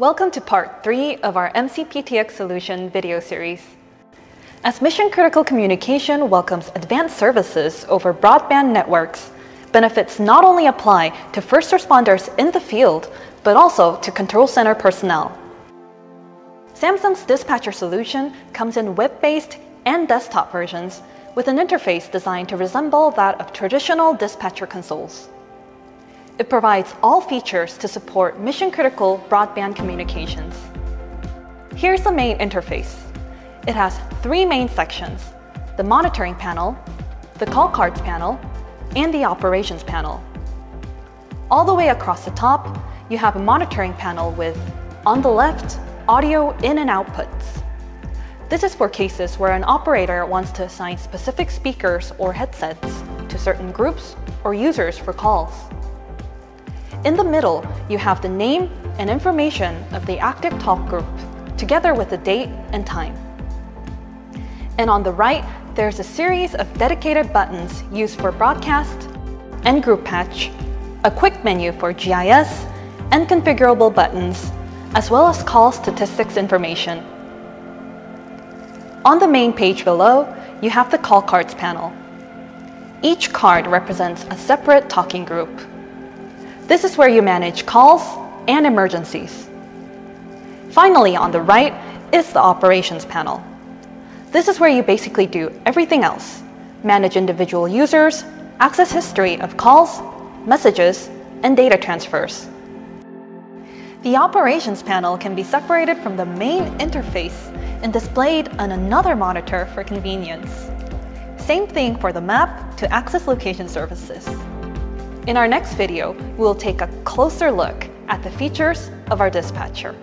Welcome to part 3 of our MCPTX solution video series. As mission critical communication welcomes advanced services over broadband networks, benefits not only apply to first responders in the field, but also to control center personnel. Samsung's dispatcher solution comes in web-based and desktop versions with an interface designed to resemble that of traditional dispatcher consoles. It provides all features to support mission-critical broadband communications. Here's the main interface. It has three main sections, the monitoring panel, the call cards panel, and the operations panel. All the way across the top, you have a monitoring panel with, on the left, audio in and outputs. This is for cases where an operator wants to assign specific speakers or headsets to certain groups or users for calls. In the middle, you have the name and information of the active talk group, together with the date and time. And on the right, there's a series of dedicated buttons used for broadcast and group patch, a quick menu for GIS, and configurable buttons, as well as call statistics information. On the main page below, you have the call cards panel. Each card represents a separate talking group. This is where you manage calls and emergencies. Finally, on the right is the operations panel. This is where you basically do everything else manage individual users, access history of calls, messages, and data transfers. The operations panel can be separated from the main interface and displayed on another monitor for convenience. Same thing for the map to access location services. In our next video, we will take a closer look at the features of our dispatcher.